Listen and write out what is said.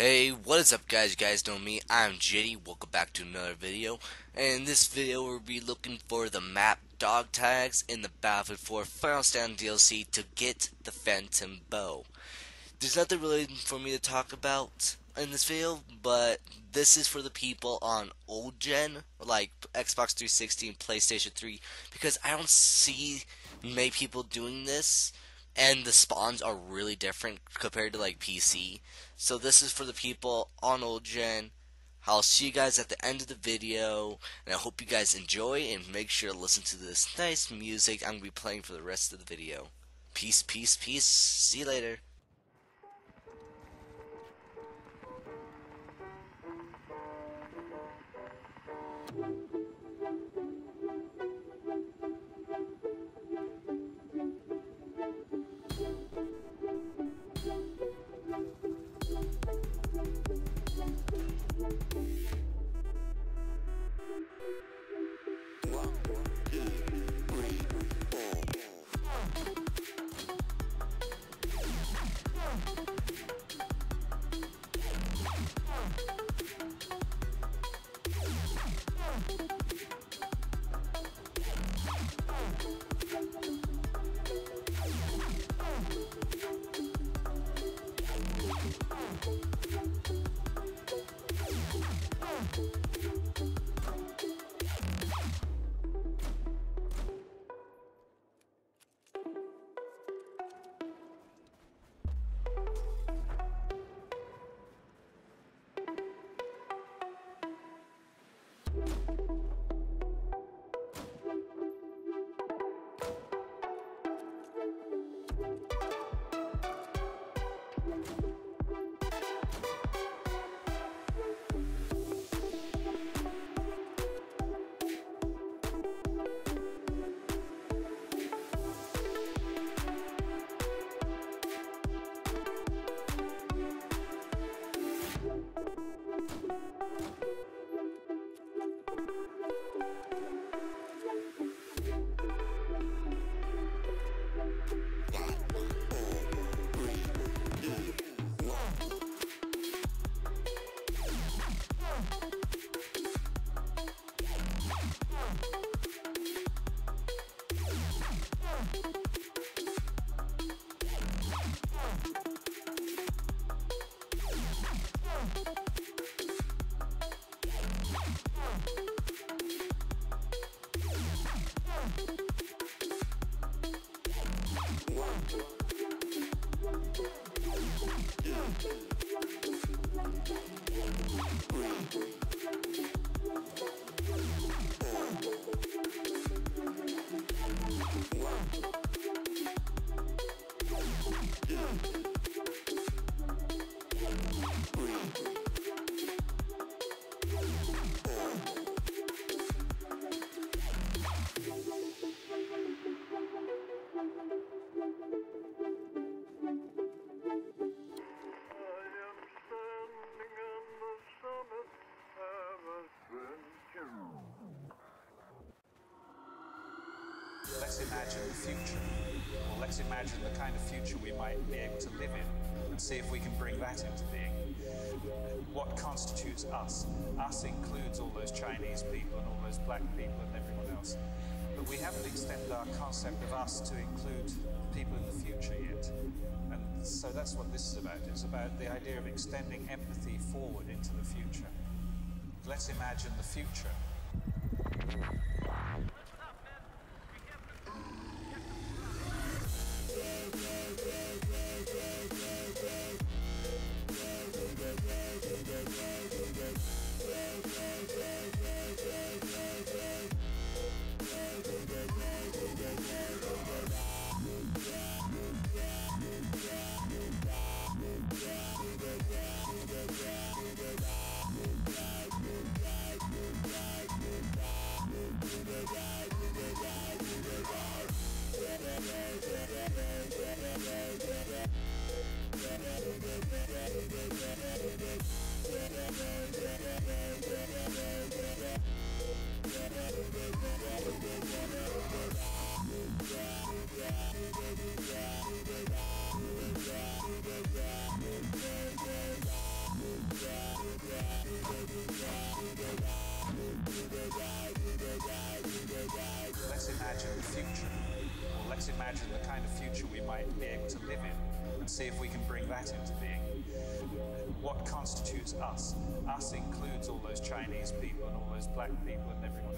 Hey, what is up guys? You guys know me, I'm JD, welcome back to another video. And in this video we'll be looking for the map dog tags in the Battlefield 4 Final Stand DLC to get the Phantom Bow. There's nothing really for me to talk about in this video, but this is for the people on old gen, like Xbox 360 and PlayStation 3, because I don't see many people doing this and the spawns are really different compared to like PC. So this is for the people on old gen. I'll see you guys at the end of the video, and I hope you guys enjoy and make sure to listen to this nice music I'm going to be playing for the rest of the video. Peace, peace, peace. See you later. Thank you. Let's imagine the future. Or let's imagine the kind of future we might be able to live in and see if we can bring that into being. What constitutes us? Us includes all those Chinese people and all those black people and everyone else. But we haven't extended our concept of us to include people in the future yet. And so that's what this is about. It's about the idea of extending empathy forward into the future. Let's imagine the future. See if we can bring that into being. What constitutes us? Us includes all those Chinese people and all those black people and everyone.